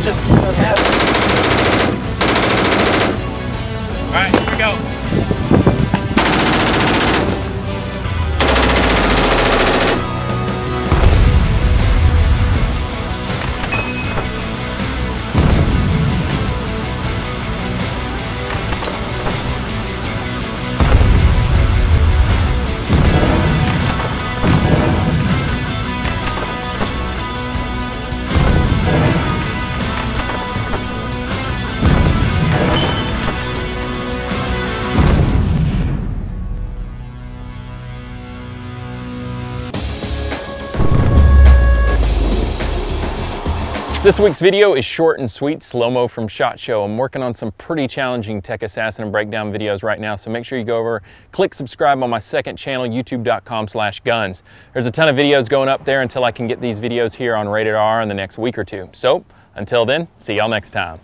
just All right, here we go. This week's video is short and sweet, slow-mo from SHOT Show. I'm working on some pretty challenging tech assassin and breakdown videos right now, so make sure you go over, click subscribe on my second channel, youtube.com slash guns. There's a ton of videos going up there until I can get these videos here on Rated R in the next week or two. So, until then, see y'all next time.